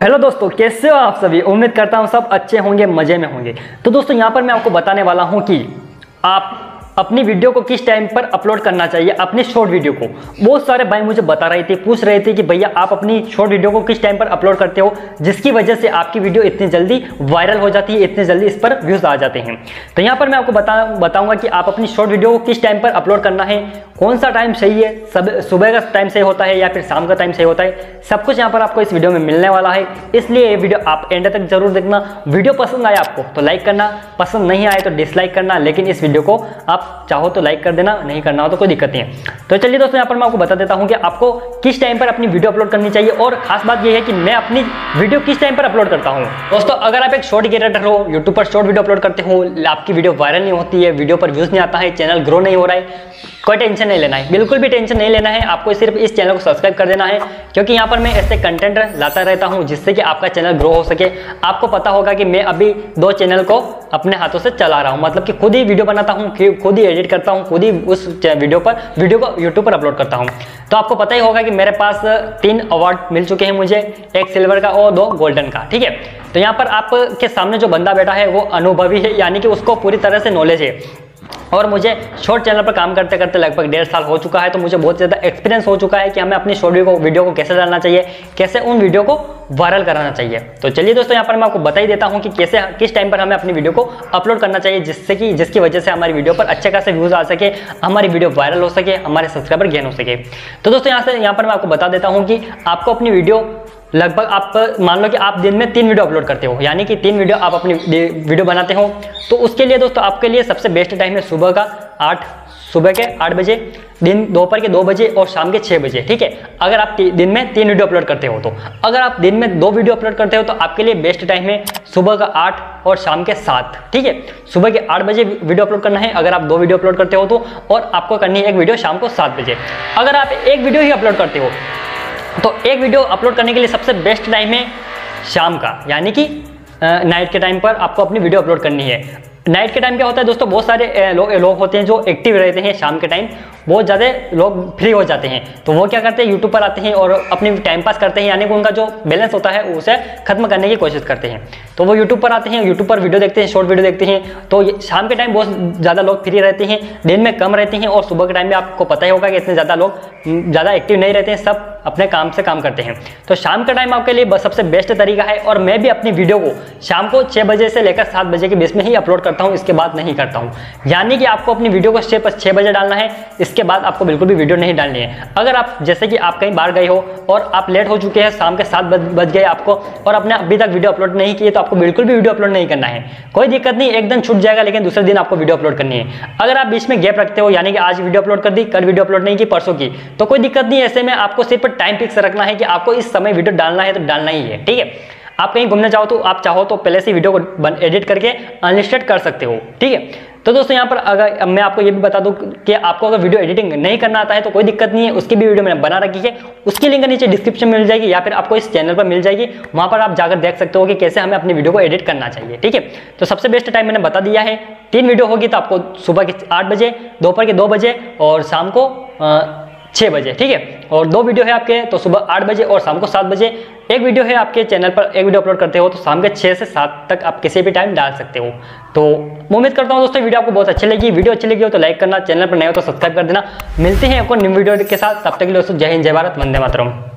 Hello दोस्तों, कैसे हो आप सभी? उम्मीद करता हूँ सब अच्छे होंगे, मज़े में होंगे। तो दोस्तों, यहाँ पर मैं आपको बताने वाला हूँ कि आप अपनी वीडियो को किस टाइम पर अपलोड करना चाहिए, अपनी शॉर्ट वीडियो को। बहुत सारे भाई मुझे बता रहे थे, पूछ रहे थे कि भैया आप अपनी शॉर्ट वीडियो को किस टाइम पर अपलोड करते हो, जिसकी वजह से आपकी वीडियो इतनी जल्दी वायरल हो जाती है, इतनी जल्दी इस पर व्यूज़ आ जाते हैं। तो यहाँ पर मैं आपको बता, बताऊँगा कि आप अपनी शॉर्ट वीडियो को किस टाइम पर अपलोड करना है, कौन सा टाइम सही है, सब, सुबह का टाइम सही होता है या फिर शाम का टाइम सही होता है, सब कुछ यहाँ पर आपको इस वीडियो में मिलने वाला है। इसलिए ये वीडियो आप एंड तक ज़रूर देखना। वीडियो पसंद आया आपको तो लाइक करना, पसंद नहीं आए तो डिसलाइक करना, लेकिन इस वीडियो को आप चाहो तो लाइक कर देना, नहीं करना हो तो कोई दिक्कत नहीं है। तो चलिए दोस्तों, यहाँ पर मैं आपको बता देता हूँ कि आपको किस टाइम पर अपनी वीडियो अपलोड करनी चाहिए और खास बात यह है कि मैं अपनी वीडियो किस टाइम पर अपलोड करता हूँ। दोस्तों, अगर आप एक शॉर्ट क्रिएटर हो यूट्यूब पर शॉर्ट वीडियो अपलोड करते हो, आपकी वीडियो वायरल नहीं होती है वीडियो पर व्यूज़ नहीं आता है चैनल ग्रो नहीं हो रहा है, कोई टेंशन नहीं लेना है, बिल्कुल भी टेंशन नहीं लेना है, आपको सिर्फ़ इस चैनल को सब्सक्राइब कर देना है, क्योंकि यहाँ पर मैं ऐसे कंटेंट लाता रहता हूँ जिससे कि आपका चैनल ग्रो हो सके। आपको पता होगा कि मैं अभी दो चैनल को अपने हाथों से चला रहा हूँ मतलब कि खुद ही वीडियो बनाता हूँ खुद ही एडिट करता हूँ, खुद ही उस वीडियो पर वीडियो को यूट्यूब पर अपलोड करता हूँ। तो आपको पता ही होगा कि मेरे पास तीन अवार्ड मिल चुके हैं मुझे, एक सिल्वर का और दो गोल्डन का, ठीक है? तो यहाँ पर आपके सामने जो बंदा बैठा है, वो अनुभवी है, यानी कि उसको पूरी तरह से नॉलेज है। और मुझे शॉर्ट चैनल पर काम करते करते लगभग डेढ़ साल हो चुका है तो मुझे बहुत ज़्यादा एक्सपीरियंस हो चुका है कि हमें अपनी शॉर्ट को वीडियो को कैसे डालना चाहिए, कैसे उन वीडियो को वायरल कराना चाहिए। तो चलिए दोस्तों, यहाँ पर मैं आपको बता ही देता हूँ कि कैसे किस टाइम पर हमें अपनी वीडियो को अपलोड करना चाहिए, जिससे कि जिसकी वजह से हमारी वीडियो पर अच्छे खासे व्यूज़ आ सके, हमारी वीडियो वायरल हो सके, हमारे सब्सक्राइबर गेन हो सके। तो दोस्तों, यहाँ से यहाँ पर मैं आपको बता देता हूँ कि आपको अपनी वीडियो लगभग आप, मान लो कि आप दिन में तीन वीडियो अपलोड करते हो, यानी कि तीन वीडियो आप अपनी वीडियो बनाते हो तो उसके लिए दोस्तों आपके लिए सबसे बेस्ट टाइम है सुबह का आठ, सुबह के आठ बजे, दिन दोपहर के दो बजे और शाम के छः बजे, ठीक है? अगर आप दिन में तीन वीडियो अपलोड करते हो तो। अगर आप दिन में दो वीडियो अपलोड करते हो तो आपके लिए बेस्ट टाइम है सुबह का आठ और शाम के सात, ठीक है? सुबह के आठ बजे वीडियो अपलोड करना है, अगर आप दो वीडियो अपलोड करते हो तो और आपको करनी है एक वीडियो शाम को सात बजे। अगर आप एक वीडियो ही अपलोड करते हो तो एक वीडियो अपलोड करने के लिए सबसे बेस्ट टाइम है शाम का। यानी कि नाइट के टाइम पर आपको अपनी वीडियो अपलोड करनी है। नाइट के टाइम क्या होता है दोस्तों? बहुत सारे लोग लोग होते हैं जो एक्टिव रहते हैं शाम के टाइम बहुत ज़्यादा लोग फ्री हो जाते हैं। तो वो क्या करते हैं? यूट्यूब पर आते हैं और अपनी टाइम पास करते हैं। यानी कि उनका जो बैलेंस होता है उसे खत्म करने की कोशिश करते हैं। तो वो यूट्यूब पर आते हैं यूट्यूब पर वीडियो देखते हैं शॉर्ट वीडियो देखते हैं। तो शाम के टाइम बहुत ज़्यादा लोग फ्री रहते हैं। दिन में कम रहते हैं और सुबह के टाइम में आपको पता ही होगा कि इतने ज़्यादा लोग, ज़्यादा एक्टिव नहीं रहते हैं। सब अपने काम से काम करते हैं। तो शाम का टाइम आपके लिए सबसे बेस्ट तरीका है और मैं भी अपनी वीडियो को शाम को छः बजे से लेकर सात बजे के बीच में ही अपलोड करता हूँ, इसके बाद नहीं करता हूँ। यानी कि आपको अपनी वीडियो को छः छः बजे डालना है, इसके बाद आपको बिल्कुल भी वीडियो नहीं डालनी है। अगर आप, जैसे कि आप कहीं बाहर गए हो और आप लेट हो चुके हैं, शाम के सात बज गए आपको और आपने अभी तक वीडियो अपलोड नहीं किए तो आपको बिल्कुल भी वीडियो अपलोड नहीं करना है। कोई दिक्कत नहीं, एक दिन छूट जाएगा, लेकिन दूसरे दिन आपको वीडियो अपलोड करनी है। अगर आप बीच में गैप रखते हो, यानी कि आज वीडियो अपलोड कर दी, कल वीडियो अपलोड नहीं की, परसों की तो कोई दिक्कत नहीं, ऐसे में आपको सिर्फ़ टाइम फिक्स रखना है कि आपको इस समय वीडियो डालना है तो डालना ही है, ठीक है? आप कहीं घूमने जाओ तो आप चाहो तो पहले से वीडियो को एडिट करके अनलिस्टेड कर सकते हो, ठीक है? तो दोस्तों यहाँ पर अगर मैं आपको ये भी बता दूँ कि आपको अगर वीडियो एडिटिंग नहीं करना आता है तो कोई दिक्कत नहीं है, उसकी भी वीडियो मैंने बना रखी है, उसकी लिंक नीचे डिस्क्रिप्शन मिल जाएगी या फिर आपको इस चैनल पर मिल जाएगी, वहाँ पर आप जाकर देख सकते हो कि कैसे हमें अपनी वीडियो को एडिट करना चाहिए, ठीक है? तो सबसे बेस्ट टाइम मैंने बता दिया है, तीन वीडियो होगी तो आपको सुबह के आठ बजे, दोपहर के दो बजे और शाम को छः बजे, ठीक है? और दो वीडियो है आपके तो सुबह आठ बजे और शाम को सात बजे। एक वीडियो है आपके चैनल पर, एक वीडियो अपलोड करते हो तो शाम के छः से सात तक आप किसी भी टाइम डाल सकते हो। तो उम्मीद करता हूँ दोस्तों, वीडियो आपको बहुत अच्छी लगी। वीडियो अच्छी लगी हो तो लाइक करना, चैनल पर नए हो तो सब्सक्राइब कर देना। मिलते हैं आपको न्यू वीडियो के साथ। तब तक के लिए दोस्तों, जय हिंद, जय भारत, वंदे मातरम।